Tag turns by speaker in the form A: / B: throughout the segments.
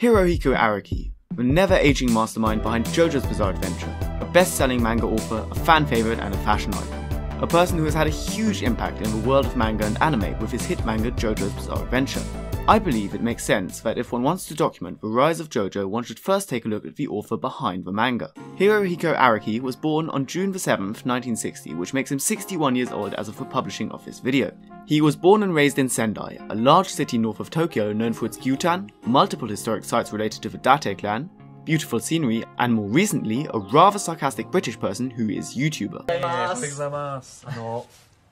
A: Hirohiko Araki, the never-aging mastermind behind JoJo's Bizarre Adventure, a best-selling manga author, a fan favorite, and a fashion icon. A person who has had a huge impact in the world of manga and anime with his hit manga JoJo's Bizarre Adventure. I believe it makes sense that if one wants to document the rise of JoJo, one should first take a look at the author behind the manga. Hirohiko Araki was born on June 7, 1960, which makes him 61 years old as of the publishing of this video. He was born and raised in Sendai, a large city north of Tokyo known for its gyutan, multiple historic sites related to the Date clan, beautiful scenery, and more recently, a rather sarcastic British person who is YouTuber.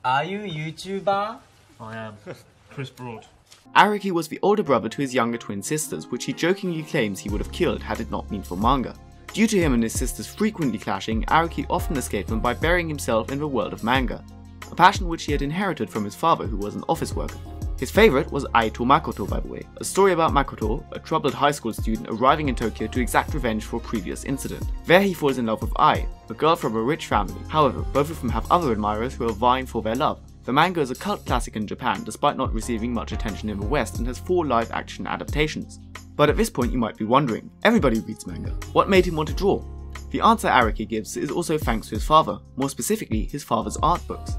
B: Are you YouTuber?
C: I am. Chris Broad.
A: Araki was the older brother to his younger twin sisters, which he jokingly claims he would have killed had it not been for manga. Due to him and his sisters frequently clashing, Araki often escaped them by burying himself in the world of manga, a passion which he had inherited from his father who was an office worker. His favorite was Aito Makoto by the way, a story about Makoto, a troubled high school student arriving in Tokyo to exact revenge for a previous incident. There he falls in love with Ai, a girl from a rich family. However, both of them have other admirers who are vying for their love. The manga is a cult classic in Japan despite not receiving much attention in the West and has four live action adaptations. But at this point you might be wondering, everybody reads manga. What made him want to draw? The answer Araki gives is also thanks to his father, more specifically his father's art books.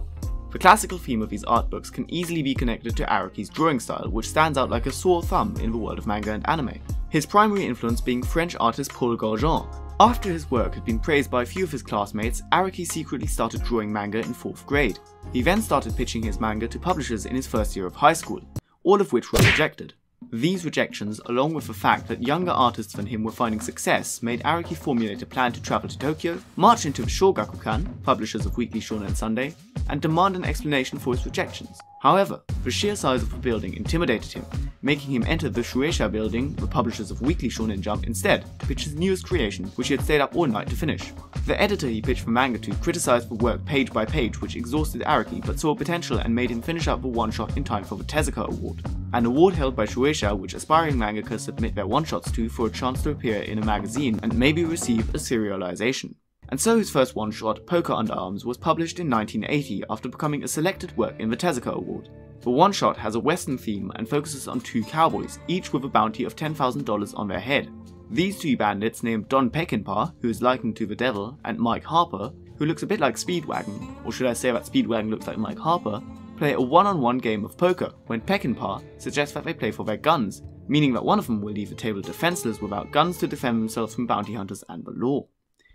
A: The classical theme of these art books can easily be connected to Araki's drawing style, which stands out like a sore thumb in the world of manga and anime. His primary influence being French artist Paul Gauguin. After his work had been praised by a few of his classmates, Araki secretly started drawing manga in 4th grade. He then started pitching his manga to publishers in his first year of high school, all of which were rejected. These rejections, along with the fact that younger artists than him were finding success, made Araki formulate a plan to travel to Tokyo, march into the Shogakukan, publishers of Weekly Shonen Sunday, and demand an explanation for his rejections. However, the sheer size of the building intimidated him, making him enter the Shueisha building, the publishers of Weekly Shonen Jump, instead, to pitch his newest creation, which he had stayed up all night to finish. The editor he pitched the manga to criticized the work page by page, which exhausted Araki but saw potential and made him finish up the one shot in time for the Tezuka Award, an award held by Shueisha which aspiring mangakas submit their one shots to for a chance to appear in a magazine and maybe receive a serialization. And so his first one shot, Poker Under Arms, was published in 1980 after becoming a selected work in the Tezuka Award. The one shot has a western theme and focuses on two cowboys, each with a bounty of $10,000 on their head. These two bandits, named Don Peckinpah, who is likened to the devil, and Mike Harper, who looks a bit like Speedwagon, or should I say that Speedwagon looks like Mike Harper, play a one on one game of poker when Peckinpah suggests that they play for their guns, meaning that one of them will leave the table defenseless without guns to defend themselves from bounty hunters and the law.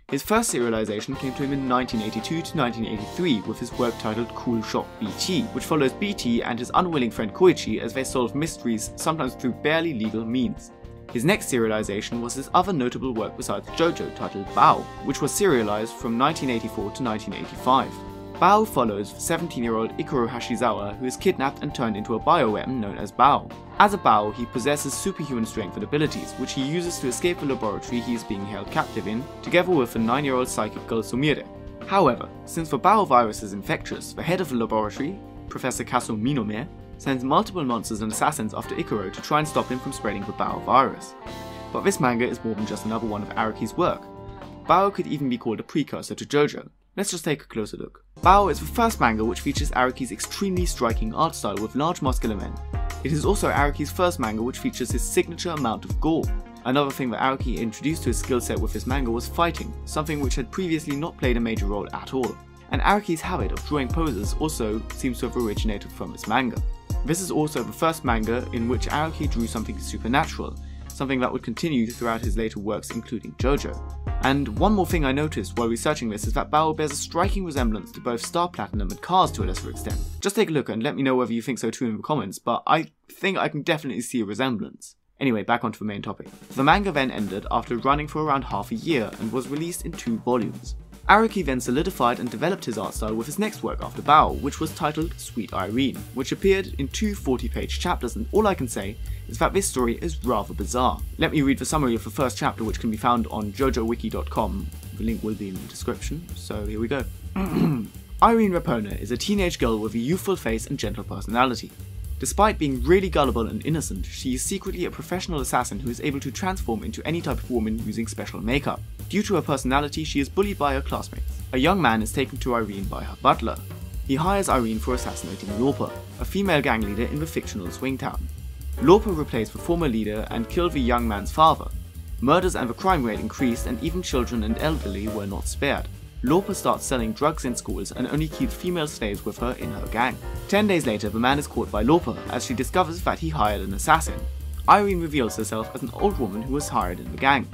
A: His first serialization came to him in 1982 to 1983 with his work titled Cool Shock BT, which follows BT and his unwilling friend Koichi as they solve mysteries, sometimes through barely legal means. His next serialization was his other notable work besides JoJo titled Baoh, which was serialized from 1984 to 1985. Baoh follows 17-year-old Ikuro Hashizawa who is kidnapped and turned into a bioweapon known as Baoh. As a Baoh, he possesses superhuman strength and abilities, which he uses to escape the laboratory he is being held captive in, together with a 9-year-old psychic girl Sumire. However, since the Baoh virus is infectious, the head of the laboratory, Professor Kaso Minome, sends multiple monsters and assassins after Ikuro to try and stop him from spreading the Baoh virus. But this manga is more than just another one of Araki's work. Baoh could even be called a precursor to JoJo. Let's just take a closer look. Baoh is the first manga which features Araki's extremely striking art style with large muscular men. It is also Araki's first manga which features his signature amount of gore. Another thing that Araki introduced to his skill set with his manga was fighting, something which had previously not played a major role at all. And Araki's habit of drawing poses also seems to have originated from this manga. This is also the first manga in which Araki drew something supernatural, something that would continue throughout his later works including JoJo. And one more thing I noticed while researching this is that Baoh bears a striking resemblance to both Star Platinum and Kars to a lesser extent. Just take a look and let me know whether you think so too in the comments, but I think I can definitely see a resemblance. Anyway, back onto the main topic. The manga then ended after running for around half a year and was released in two volumes. Araki then solidified and developed his art style with his next work after Baoh, which was titled Sweet Irene, which appeared in two 40 page chapters, and all I can say is that this story is rather bizarre. Let me read the summary of the first chapter, which can be found on jojowiki.com. The link will be in the description, so here we go. Irene Rapona is a teenage girl with a youthful face and gentle personality. Despite being really gullible and innocent, she is secretly a professional assassin who is able to transform into any type of woman using special makeup. Due to her personality, she is bullied by her classmates. A young man is taken to Irene by her butler. He hires Irene for assassinating Lorpa, a female gang leader in the fictional Swingtown. Lorpa replaced the former leader and killed the young man's father. Murders and the crime rate increased and even children and elderly were not spared. Lorpa starts selling drugs in schools and only keeps female slaves with her in her gang. Ten days later, the man is caught by Lorpa as she discovers that he hired an assassin. Irene reveals herself as an old woman who was hired in the gang.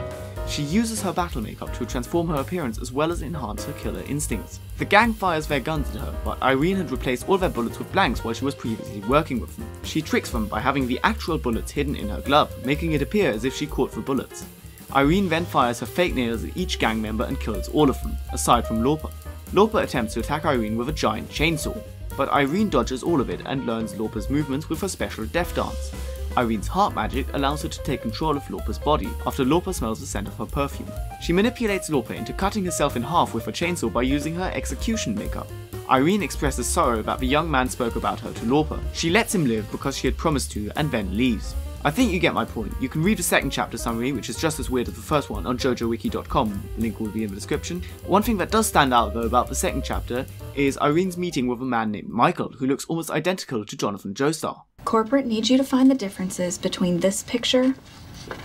A: She uses her battle makeup to transform her appearance as well as enhance her killer instincts. The gang fires their guns at her, but Irene had replaced all their bullets with blanks while she was previously working with them. She tricks them by having the actual bullets hidden in her glove, making it appear as if she caught the bullets. Irene then fires her fake nails at each gang member and kills all of them, aside from Lorpa. Lorpa attempts to attack Irene with a giant chainsaw, but Irene dodges all of it and learns Lorpa's movements with her special death dance. Irene's heart magic allows her to take control of Lorpa's body after Lorpa smells the scent of her perfume. She manipulates Lorpa into cutting herself in half with a chainsaw by using her execution makeup. Irene expresses sorrow that the young man spoke about her to Lorpa. She lets him live because she had promised to and then leaves. I think you get my point. You can read the second chapter summary, which is just as weird as the first one, on jojowiki.com, link will be in the description. One thing that does stand out though about the second chapter is Irene's meeting with a man named Michael, who looks almost identical to Jonathan Joestar.
D: Corporate needs you to find the differences between this picture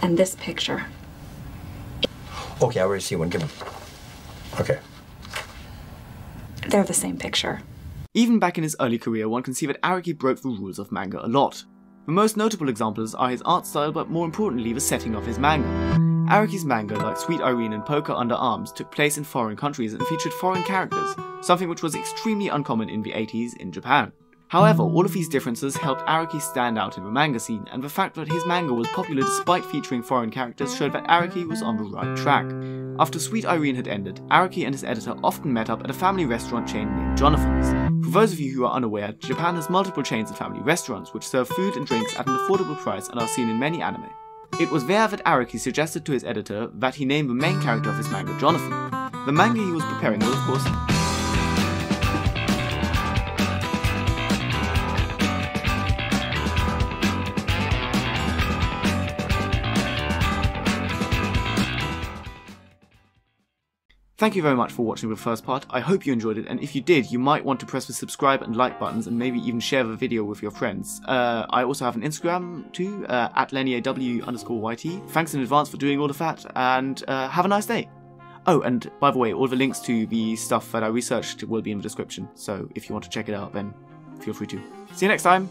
D: and this picture.
E: Okay, I already see one. Give him. Okay.
D: They're the same picture.
A: Even back in his early career, one can see that Araki broke the rules of manga a lot. The most notable examples are his art style, but more importantly, the setting of his manga. Araki's manga, like Sweet Irene and Poker Under Arms, took place in foreign countries and featured foreign characters, something which was extremely uncommon in the 80s in Japan. However, all of these differences helped Araki stand out in the manga scene, and the fact that his manga was popular despite featuring foreign characters showed that Araki was on the right track. After Sweet Irene had ended, Araki and his editor often met up at a family restaurant chain named Jonathan's. For those of you who are unaware, Japan has multiple chains of family restaurants which serve food and drinks at an affordable price and are seen in many anime. It was there that Araki suggested to his editor that he name the main character of his manga Jonathan. The manga he was preparing was, of course, Thank you very much for watching the first part, I hope you enjoyed it, and if you did, you might want to press the subscribe and like buttons and maybe even share the video with your friends. Uh, I also have an Instagram too, uh, at lennyaw underscore yt. Thanks in advance for doing all of that, and uh, have a nice day. Oh, and by the way, all the links to the stuff that I researched will be in the description, so if you want to check it out, then feel free to. See you next time!